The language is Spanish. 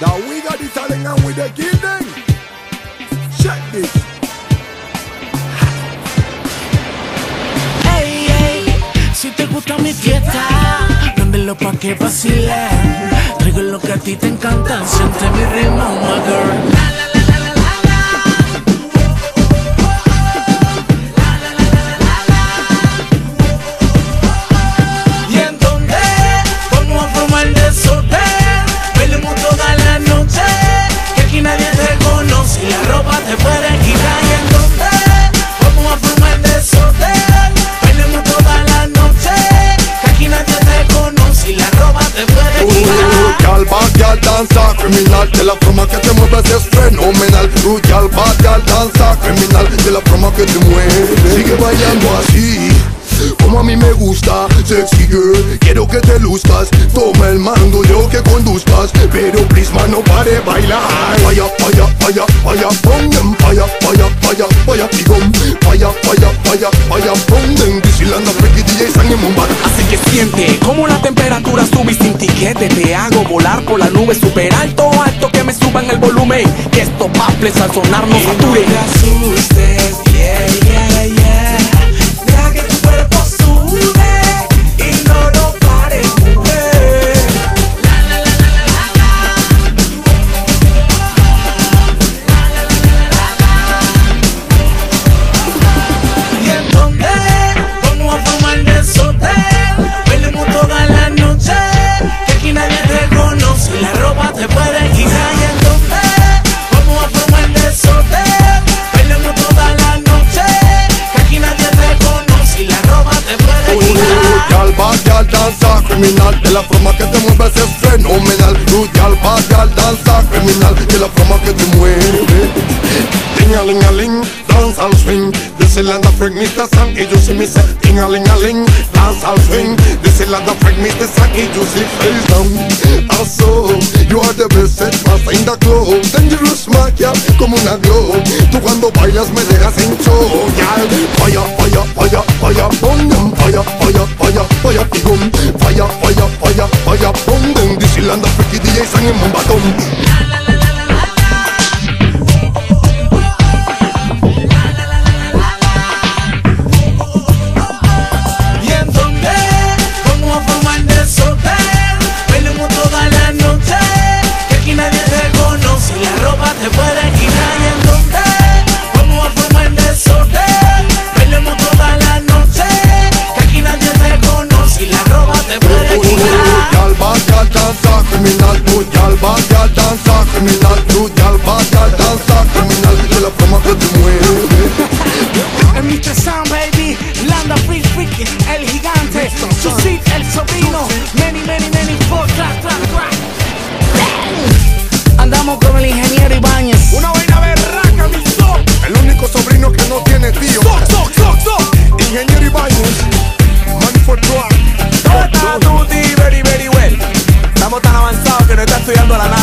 That we got the talent and we the killing. Check this. Ey, ey, si te gusta mi fiesta, dándelo pa' que vacilen. Traigo lo que a ti te encanta, siente mi ritmo, my girl. Criminal De la forma que te mueves es fenomenal. Bad gal, danza criminal De la forma que te mueves. Sigue bailando así como a mí me gusta, sexy girl Quiero que te luzcas, toma el mando Yo que conduzcas, pero Prisma no pare bailar. Vaya, vaya, vaya, vaya, pongan Vaya, vaya, vaya, vaya, pigón. Vaya, vaya, vaya, vaya, pongan Disiland, Freaky DJ, San y Mumbai Así que siente como la temperatura sube tiquete Te hago volar por la nube super alto, alto Que me suban el volumen, que estos baffles al sonar no saturen. te asustes, criminal De la forma que te mueves es fenomenal. Tú, gal, bad gal, danza criminal De la forma que te mueves. Ting-a-ling-a-ling, danza al swing. Dice la da freak Mr. Sang y Juicy me say Ting-a-ling-a-ling, danza al swing. Dice la da freak Mr. Sang y Juicy face down. Also, you are the best set más in the club. Dangerous como una glow Tú cuando bailas me dejas en show Gal, vaya, vaya, vaya, vaya, pongan Vaya, vaya, vaya, vaya, pigón Vaya, vaya, vaya, vaya, pongan Dice la da freaky DJ Sang y Mombatón ¿Y criminal, baby, Landa el gigante, el sobrino, many, many, many. Andamos con el ingeniero Ibáñez. Una vaina berraca, mi top. El único sobrino que no tiene tío. Ingeniero Ibáñez. Money for drug. Estás, Very, very well. Estamos tan avanzados que no está estudiando la nada.